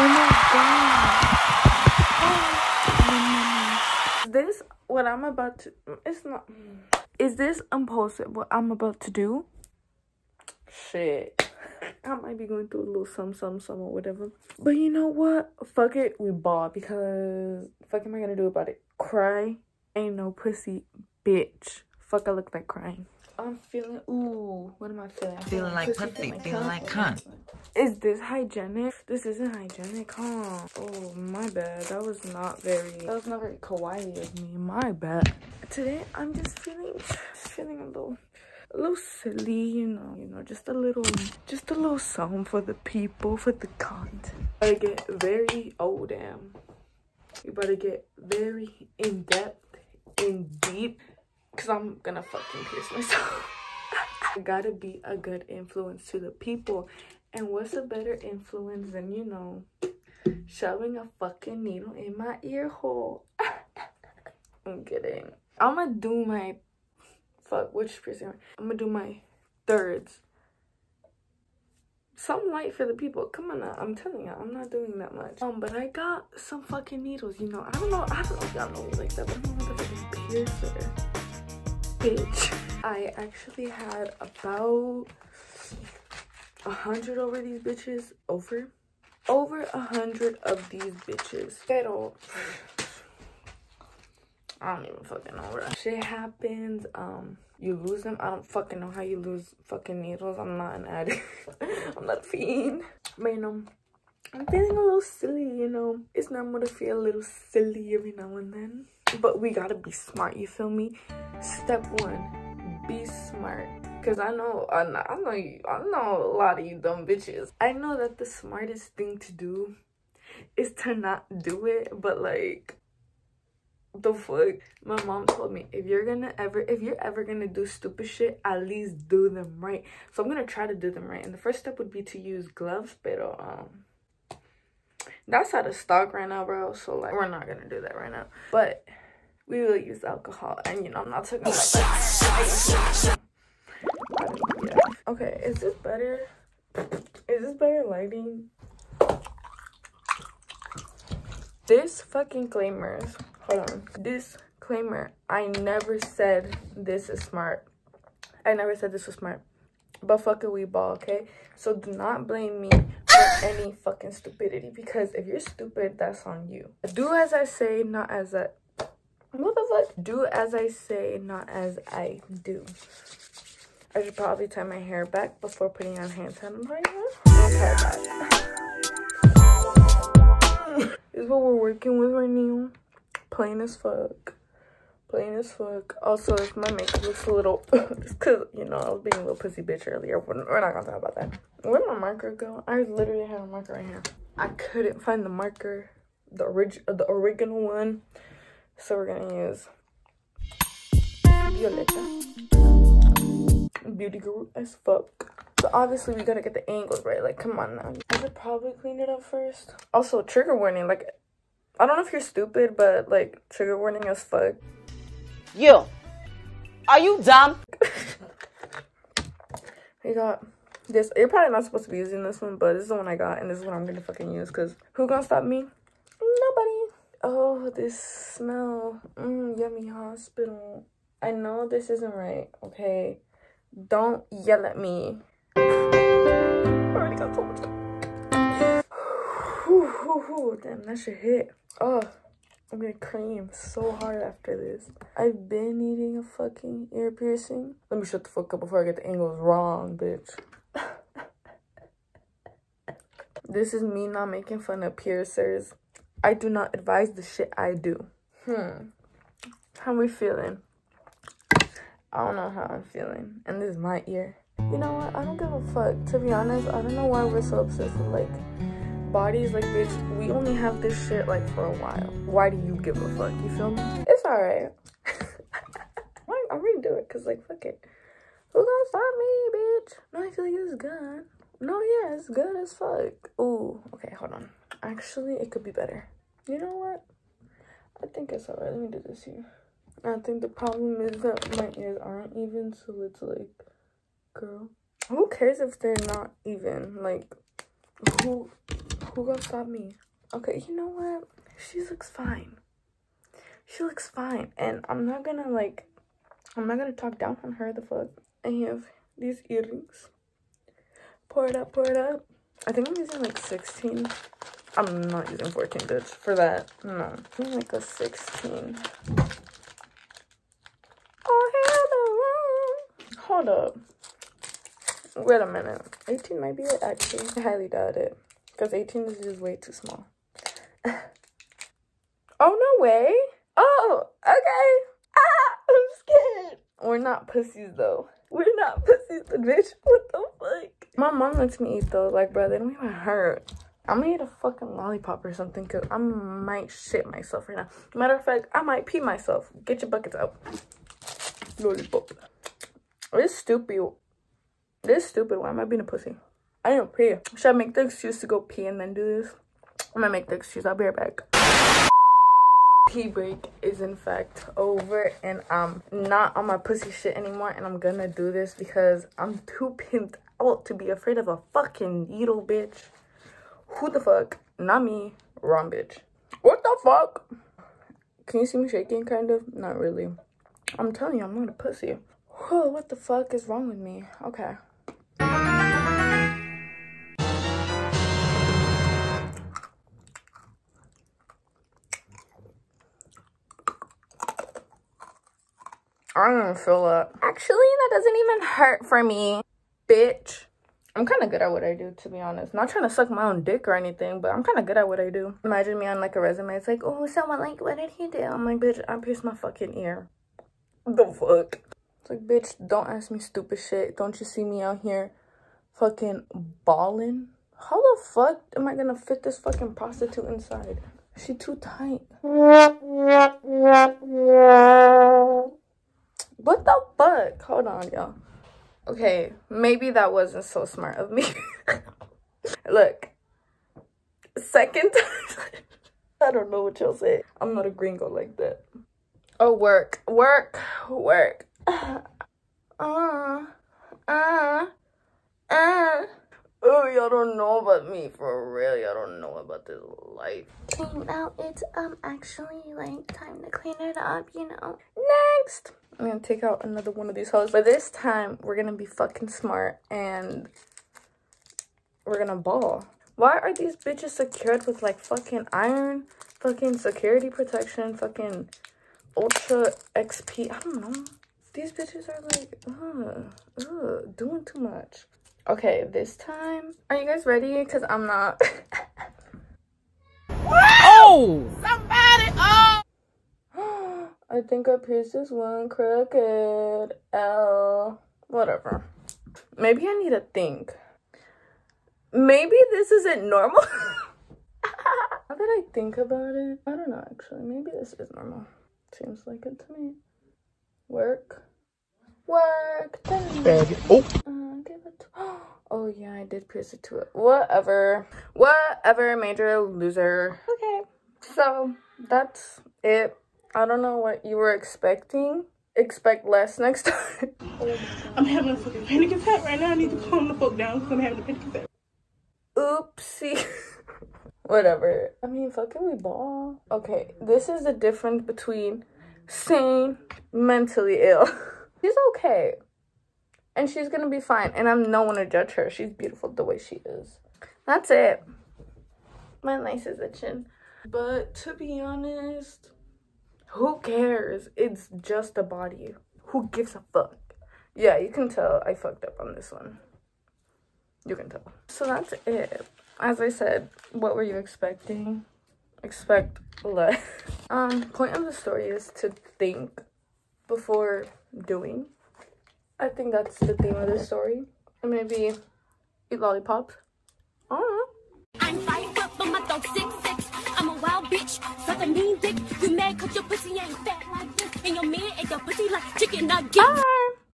Oh my god. Is this what I'm about to it's not is this impulsive what I'm about to do? Shit. I might be going through a little some some some or whatever. But you know what? Fuck it, we ball because fuck am I gonna do about it? Cry ain't no pussy bitch. Fuck I look like crying. I'm feeling ooh, what am I feeling? I'm Feeling like pussy, feeling like cunt. Is this hygienic? This isn't hygienic, huh? Oh, my bad. That was not very, that was not very kawaii of me. My bad. Today, I'm just feeling, just feeling a little, a little silly, you know, you know, just a little, just a little song for the people, for the content. I get very, oh damn. You better get very in-depth, in deep, because I'm gonna fucking pierce myself. I gotta be a good influence to the people and what's a better influence than, you know, shoving a fucking needle in my ear hole? I'm kidding. I'm gonna do my, fuck, which piercing? I'm gonna do my thirds. Some light for the people. Come on now. I'm telling you, I'm not doing that much. Um, but I got some fucking needles, you know. I don't know. I don't know if y'all know like that, but I'm a motherfucking piercer. Bitch. I actually had about a hundred over these bitches. Over? Over a hundred of these bitches. Pero i don't even fucking know where shit happens. Um you lose them. I don't fucking know how you lose fucking needles. I'm not an addict. I'm not a fiend. But you know i'm feeling a little silly you know. It's normal to feel a little silly every now and then but we gotta be smart you feel me step one be smart Cause I know, I know, I know, you, I know a lot of you dumb bitches. I know that the smartest thing to do is to not do it, but like, the fuck? My mom told me if you're gonna ever, if you're ever gonna do stupid shit, at least do them right. So I'm gonna try to do them right. And the first step would be to use gloves, but um, that's out of stock right now, bro. So like, we're not gonna do that right now. But we will use alcohol, and you know, I'm not talking about like. Okay, is this better? Is this better lighting? This fucking claimers. Hold on. Disclaimer. I never said this is smart. I never said this was smart. But fuck it, we ball, okay? So do not blame me for any fucking stupidity. Because if you're stupid, that's on you. Do as I say, not as I... What the fuck? Do as I say, not as I do. I should probably tie my hair back before putting on hand sanitizer. this is what we're working with right now. Plain as fuck. Plain as fuck. Also, if my makeup looks a little... because, you know, I was being a little pussy bitch earlier. We're not to talk about that. Where'd my marker go? I literally had a marker right here. I couldn't find the marker. The, orig the original one. So we're to use... Violeta beauty guru as fuck. So obviously we gotta get the angles right. Like, come on now. I should probably clean it up first. Also, trigger warning. Like, I don't know if you're stupid, but like, trigger warning as fuck. You, are you dumb? I got this. You're probably not supposed to be using this one, but this is the one I got, and this is what I'm gonna fucking use. Cause who gonna stop me? Nobody. Oh, this smell. Mmm, yummy hospital. I know this isn't right. Okay. Don't yell at me. Already got. Damn, that should hit. Oh, I'm gonna cream so hard after this. I've been needing a fucking ear piercing. Let me shut the fuck up before I get the angles wrong, bitch. this is me not making fun of piercers. I do not advise the shit I do. Hmm. How we feeling? I don't know how I'm feeling. And this is my ear. You know what? I don't give a fuck. To be honest, I don't know why we're so obsessed with like bodies. Like, bitch, we only have this shit like for a while. Why do you give a fuck? You feel me? It's alright. I'm gonna do it because, like, fuck it. Who gonna stop me, bitch? No, I feel like it's good. No, yeah, it's good as fuck. Ooh, okay, hold on. Actually, it could be better. You know what? I think it's alright. Let me do this here. I think the problem is that my ears aren't even, so it's like, girl, who cares if they're not even? Like, who Who gonna stop me? Okay, you know what? She looks fine. She looks fine. And I'm not gonna like I'm not gonna talk down on her the fuck. I have these earrings. Pour it up, pour it up. I think I'm using like 16. I'm not using 14 bitch for that. No. I'm like a 16. Oh, hello. Hold up. Wait a minute. 18 might be it, actually. I highly doubt it. Because 18 is just way too small. oh, no way. Oh, okay. Ah, I'm scared. We're not pussies, though. We're not pussies, bitch. What the fuck? My mom lets me eat, though. Like, bro, they don't even hurt. I'm gonna eat a fucking lollipop or something because I might shit myself right now. Matter of fact, I might pee myself. Get your buckets out. Lollipop. This stupid. This stupid. Why am I being a pussy? I didn't pee. Should I make the excuse to go pee and then do this? I'm gonna make the excuse. I'll be right back. Pee break is in fact over and I'm not on my pussy shit anymore and I'm gonna do this because I'm too pimped out to be afraid of a fucking needle, bitch. Who the fuck? Not me. Wrong bitch. What the fuck? Can you see me shaking kind of? Not really. I'm telling you, I'm not a pussy. Whoa, what the fuck is wrong with me? Okay. I don't feel that. Actually, that doesn't even hurt for me, bitch. I'm kind of good at what I do, to be honest. Not trying to suck my own dick or anything, but I'm kind of good at what I do. Imagine me on like a resume. It's like, oh, someone like, what did he do? I'm like, bitch, I pierced my fucking ear. The fuck? It's like, bitch, don't ask me stupid shit. Don't you see me out here fucking balling? How the fuck am I gonna fit this fucking prostitute inside? She too tight. What the fuck? Hold on, y'all. Okay, maybe that wasn't so smart of me. Look, second time. I don't know what y'all say. I'm not a gringo like that. Oh, work, work, work. Uh, uh, uh. Oh, y'all don't know about me for real. Y'all don't know about this life. Okay, now it's um actually like time to clean it up, you know. Next, I'm gonna take out another one of these hoes, but this time we're gonna be fucking smart and we're gonna ball. Why are these bitches secured with like fucking iron, fucking security protection, fucking ultra XP? I don't know. These bitches are like, ugh, ugh, doing too much. Okay, this time, are you guys ready? Because I'm not. oh! Somebody, oh! I think I pierced this one crooked. L. Whatever. Maybe I need to think. Maybe this isn't normal. now that I think about it, I don't know actually. Maybe this is normal. Seems like it to me. Work. Work. Faggot. Oh. Uh, give it to- oh yeah, I did pierce it to it. Whatever. Whatever, major loser. Okay. So that's it. I don't know what you were expecting. Expect less next time. Oh I'm having a fucking panic attack right now. I need to calm the fuck down because I'm having a panic attack. Oopsie. Whatever. I mean, fucking we ball. Okay, this is the difference between sane, mentally ill. she's okay. And she's gonna be fine. And I'm no one to judge her. She's beautiful the way she is. That's it. My nice is itching. But to be honest, who cares? It's just a body. Who gives a fuck? Yeah, you can tell I fucked up on this one. You can tell. So that's it. As I said, what were you expecting? Expect less. Um, point of the story is to think before doing. I think that's the theme of the story. And maybe eat lollipops. I don't know. Suck a mean dick. You mad cause your pussy ain't fat like this. And your man ate your pussy like chicken nuggets. Ah.